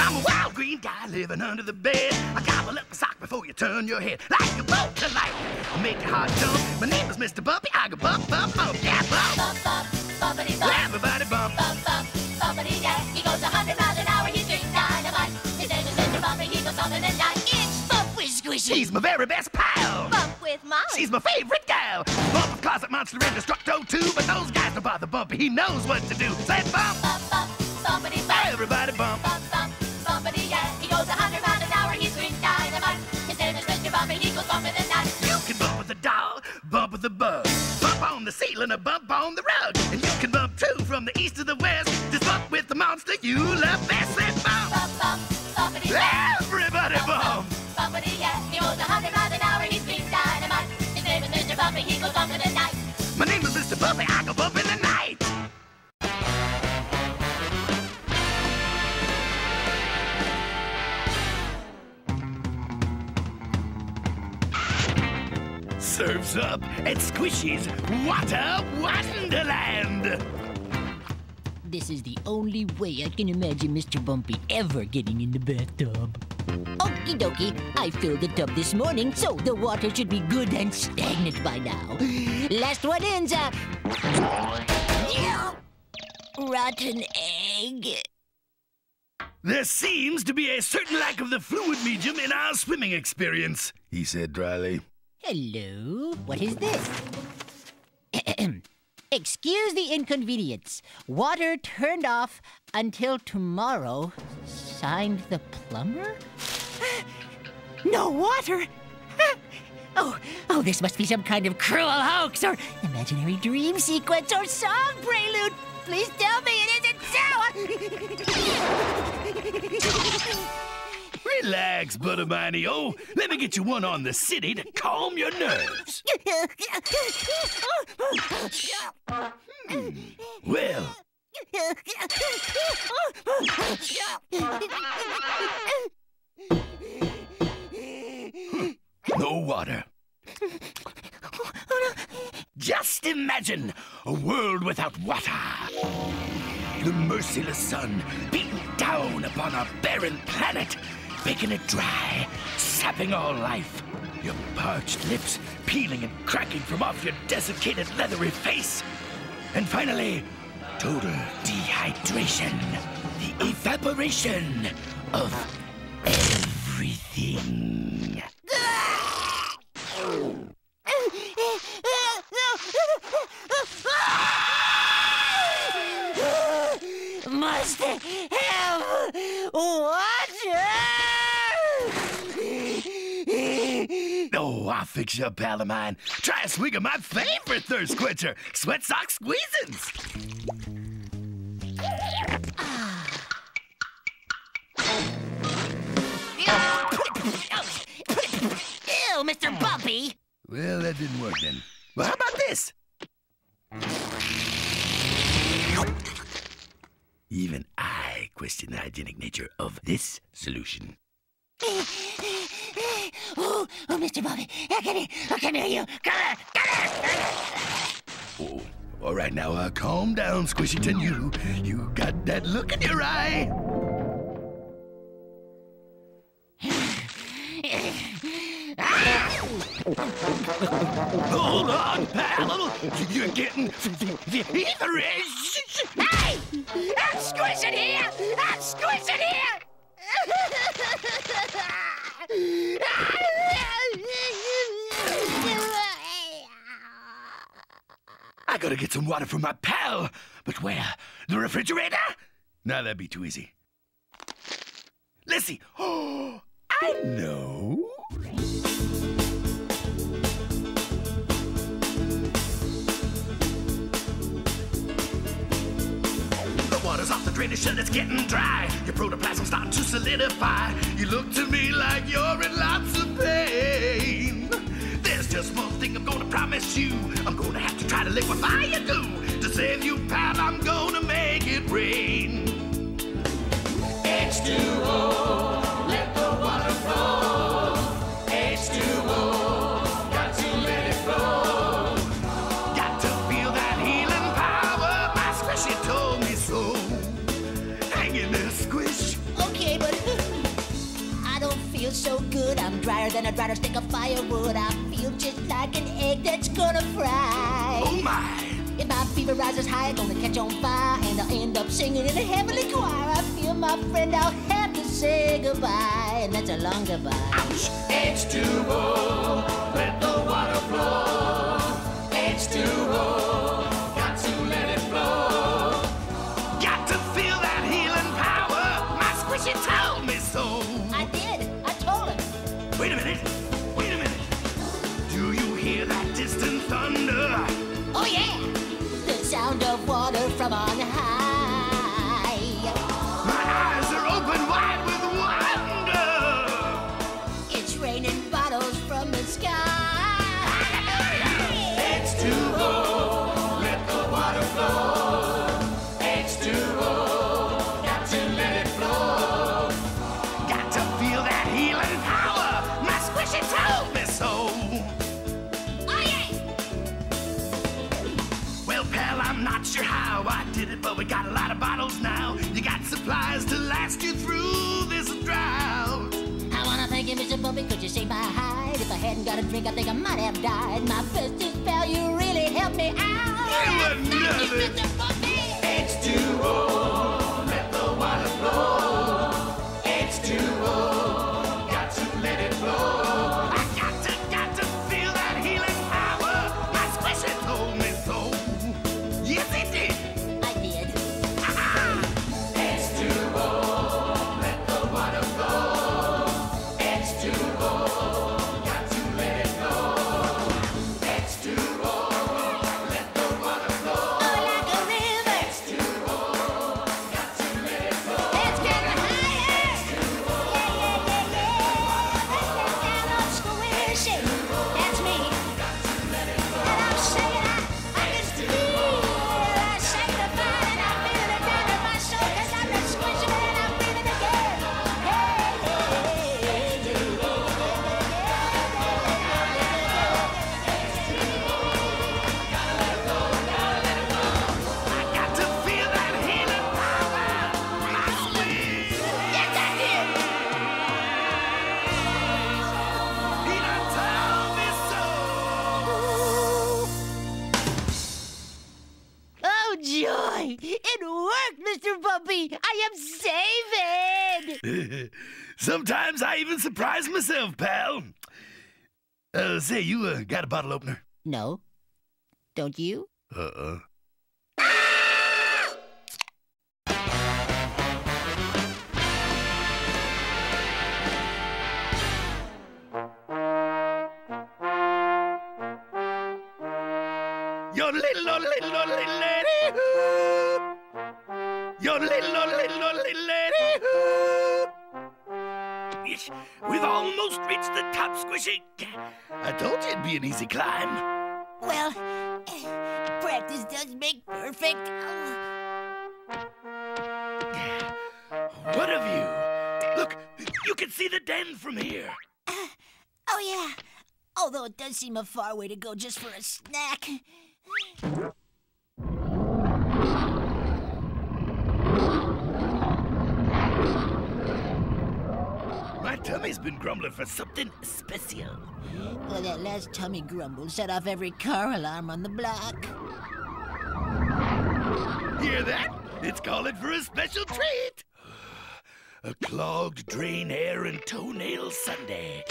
I'm a wild green guy living under the bed. I gobble up a sock before you turn your head. Like a bolt of light, I make your heart jump. My name is Mr. Bumpy. I go bump, bump, bump, yeah, bump. Bump, bump, bumpity bump. Everybody bump. Bump, bump, bumpity yeah. He goes 100 miles an hour, he's dynamite. His name is Mr. Bumpy, he goes in the night. It's Bump with Squishy. She's my very best pal. Bump with Molly. She's my favorite gal. Bump of Closet Monster and Destructo too, but those guys don't bother Bumpy. He knows what to do. Say bump. Bump, bump, bumpity bump. Everybody bump. Bump, bump, at Squishy's Water Wonderland. This is the only way I can imagine Mr. Bumpy ever getting in the bathtub. Okie dokie, I filled the tub this morning, so the water should be good and stagnant by now. Last one in's a... Rotten egg. There seems to be a certain lack of the fluid medium in our swimming experience, he said dryly. Hello, what is this? Excuse the inconvenience. Water turned off until tomorrow. Signed the plumber? no water? oh, oh, this must be some kind of cruel hoax or imaginary dream sequence or song prelude. Please tell me it isn't so. Relax, Butterminy. Oh, let me get you one on the city to calm your nerves. Hmm. Well, no water. Just imagine a world without water. The merciless sun beating down upon a barren planet, making it dry, sapping all life. Your parched lips peeling and cracking from off your desiccated leathery face. And finally, total dehydration. The evaporation of everything. Must have water. Oh, I'll fix you up, pal of mine. Try a swig of my favorite thirst quencher, Sweat Sock Squeezins. Ew, Mr. Bumpy. Well, that didn't work then. Well, how about this? Even I question the hygienic nature of this solution. oh, oh, Mr. Bumpy, I can, I can hear you. Come here, come here. Oh, all right, now uh, calm down, Squishington. You, you got that look in your eye. Hold on, pal. You're getting the feverish. Hey! I'm squishing here! I'm squishing here! I gotta get some water for my pal. But where? The refrigerator? Nah, that'd be too easy. Let's see. Oh, I know. Drainage and it's getting dry. Your protoplasm's starting to solidify. You look to me like you're in lots of pain. There's just one thing I'm gonna promise you. I'm gonna have to try to liquefy you goo. To save you, pal, I'm gonna make it rain. H2O, firewood. I feel just like an egg that's gonna fry. Oh my! If my fever rises high, I'm gonna catch on fire, and I'll end up singing in a heavenly choir. I feel my friend, I'll have to say goodbye, and that's a long goodbye. H2O, let the water flow. H2O, did it, but we got a lot of bottles now. You got supplies to last you through this drought. I wanna thank you, Mr. Bumpy, could you say my hide? If I hadn't got a drink, I think I might have died. My bestest pal, you really helped me out. You Thank you. Mr. Bumpy. H2O, Surprise myself, pal. Uh, say, you uh, got a bottle opener? No. Don't you? Uh-uh. Almost reached the top, Squishy. I told you it'd be an easy climb. Well, practice does make perfect. What of you? Look, you can see the den from here. Oh, yeah. Although it does seem a far way to go just for a snack. My tummy's been grumbling for something special. Well, that last tummy grumble set off every car alarm on the block. Hear that? It's calling for a special treat. A clogged drain hair and toenail sundae.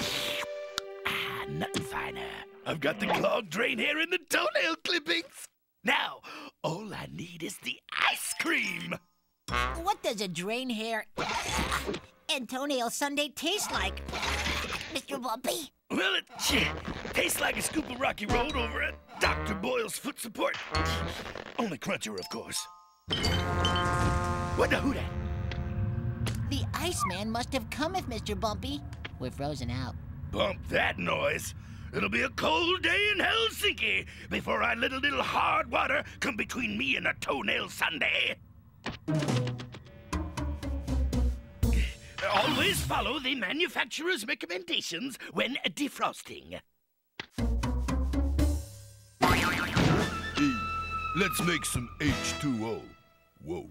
Ah, nothing finer. I've got the clogged drain hair and the toenail clippings. Now, all I need is the ice cream. What does a drain hair and sundae taste like, Mr. Bumpy? Well, it tastes like a scoop of Rocky Road over at Dr. Boyle's foot support. Only crunchier, of course. What the that? The Iceman must have come with Mr. Bumpy. We're frozen out. Bump that noise. It'll be a cold day in Helsinki before I let a little hard water come between me and a toenail sundae. Always follow the manufacturer's recommendations when defrosting. Let's make some H2O. Whoa.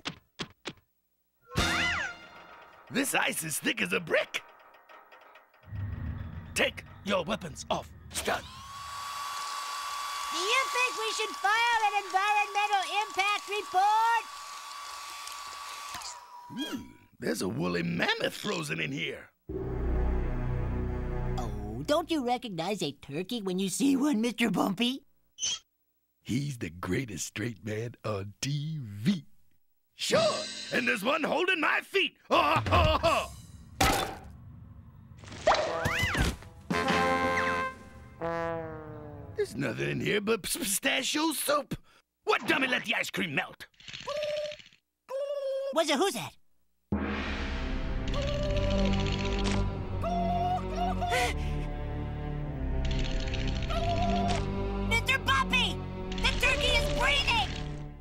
This ice is thick as a brick. Take Your weapons off. Stun. Do you think we should file an environmental impact report? Ooh, there's a woolly mammoth frozen in here. Oh, don't you recognize a turkey when you see one, Mr. Bumpy? He's the greatest straight man on TV. Sure, and there's one holding my feet. Oh, oh, oh. There's nothing in here but pistachio soup. What dummy let the ice cream melt? Was it who's that?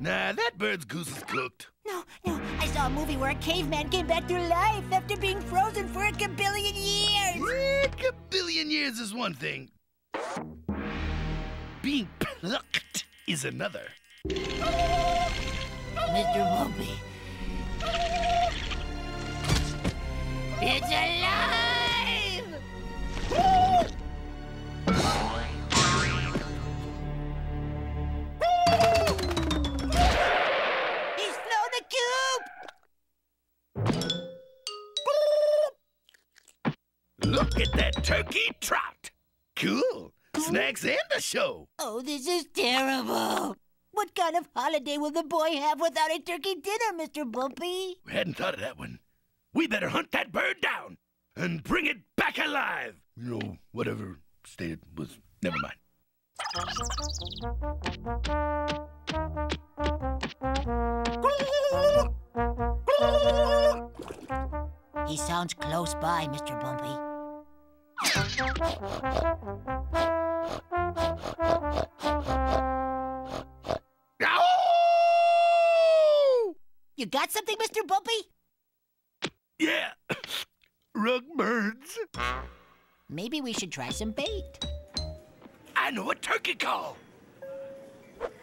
Nah, that bird's goose is cooked. No, no, I saw a movie where a caveman came back to life after being frozen for a kabillion years. A billion years is one thing. Being plucked is another. Mr. Bumpy. It's alive! Look at that turkey trot. Cool. Snacks and a show. Oh, this is terrible. What kind of holiday will the boy have without a turkey dinner, Mr. Bumpy? We hadn't thought of that one. We better hunt that bird down and bring it back alive. You know, whatever state it was. Never mind. He sounds close by, Mr. Bumpy. You got something, Mr. Bumpy? Yeah. Rug birds. Maybe we should try some bait. I know a turkey call.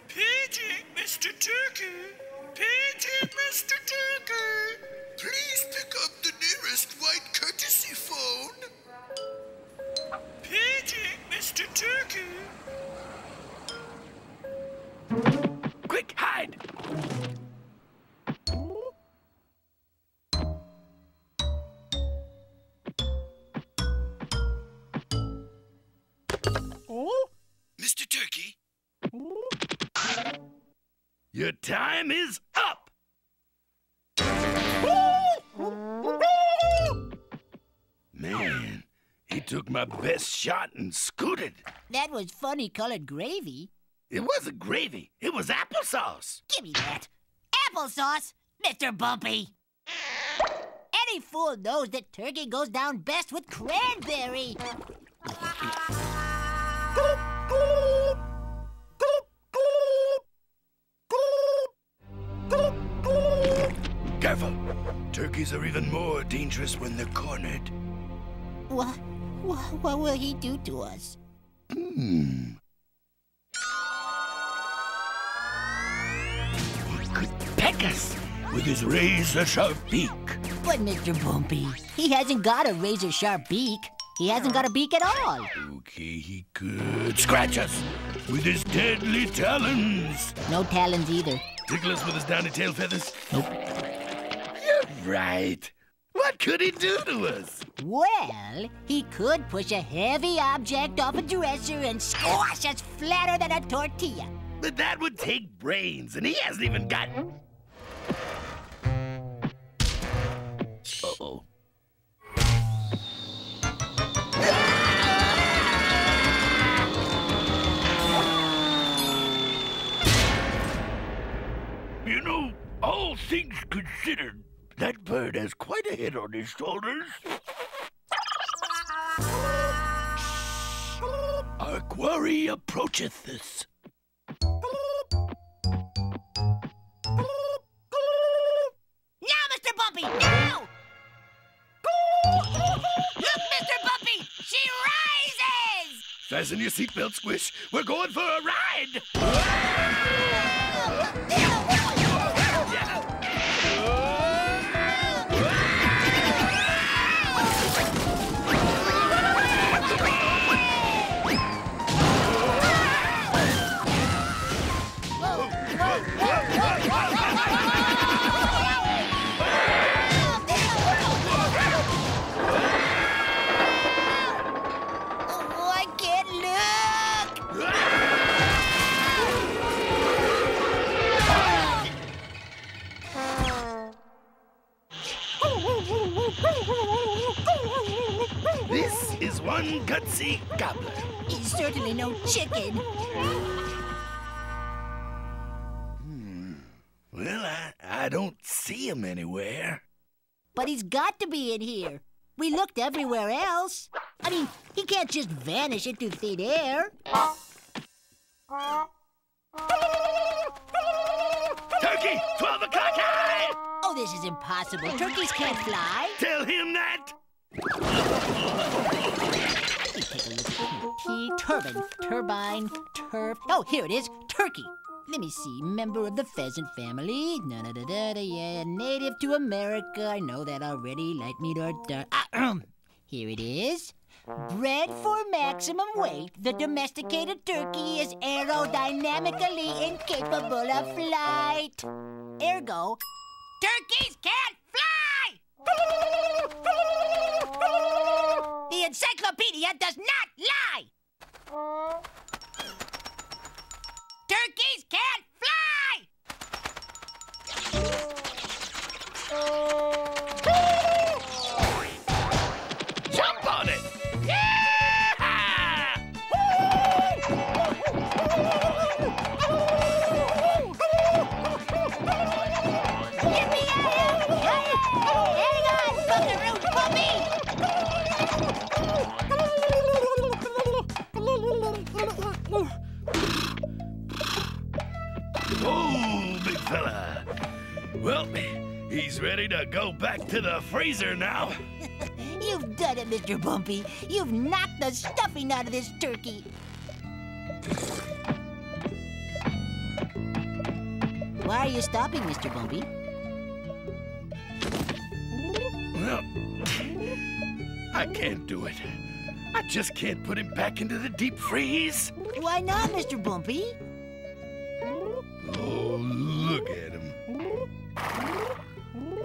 Paging, Mr. Turkey. Paging, Mr. Turkey. Please pick up the nearest white courtesy phone. Paging, Mr. Turkey. Quick, hide. Oh? Mr. Turkey. Your time is up. Took my best shot and scooted. That was funny colored gravy. It wasn't gravy, it was applesauce. Give me that. Applesauce, Mr. Bumpy. Any fool knows that turkey goes down best with cranberry. Careful. Turkeys are even more dangerous when they're cornered. What, what, what will he do to us? Hmm. He could peck us with his razor sharp beak. But Mr. Bumpy, he hasn't got a razor sharp beak. He hasn't got a beak at all. Okay, he could scratch us with his deadly talons. No talons either. Tickle us with his downy tail feathers. Nope. You're right. What could he do to us? Well, he could push a heavy object off a dresser and squash us flatter than a tortilla. But that would take brains, and he hasn't even got. Uh oh. You know, all things considered, that bird has quite a head on his shoulders. Our quarry approacheth us. Now, Mr. Bumpy, now! Look, Mr. Bumpy, she rises! Fasten your seatbelt, Squish. We're going for a ride. He's got to be in here. We looked everywhere else. I mean, he can't just vanish into thin air. Turkey, 12 o'clock high! Oh, this is impossible. Turkeys can't fly. Tell him that! Let me take a look at T. Turbine. Turbine. Turf. Oh, here it is. Turkey. Let me see. Member of the pheasant family. Da da da da da. Yeah. Native to America. I know that already. Light meat or dark. Ah, here it is. Bred for maximum weight, the domesticated turkey is aerodynamically incapable of flight. Ergo, turkeys can't fly! The encyclopedia does not lie! Turkeys can't he's ready to go back to the freezer now. You've done it, Mr. Bumpy. You've knocked the stuffing out of this turkey. Why are you stopping, Mr. Bumpy? Well, I can't do it. I just can't put him back into the deep freeze. Why not, Mr. Bumpy? Oh, look at him.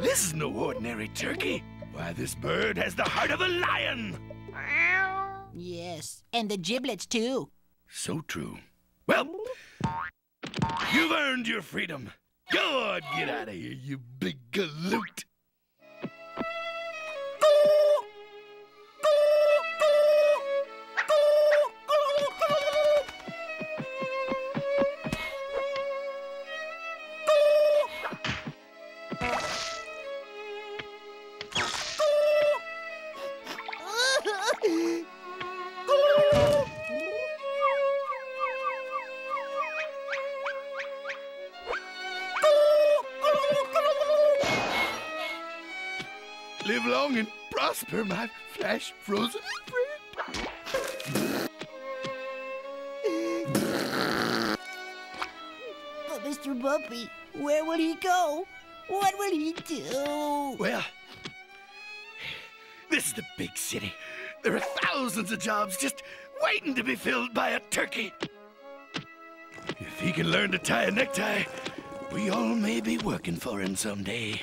This is no ordinary turkey. Why, this bird has the heart of a lion. Yes, and the giblets, too. So true. Well, you've earned your freedom. Go on, get out of here, you big galoot. Long and prosper, my flash frozen friend. But Mr. Bumpy, where will he go? What will he do? Well, this is the big city. There are thousands of jobs just waiting to be filled by a turkey. If he can learn to tie a necktie, we all may be working for him someday.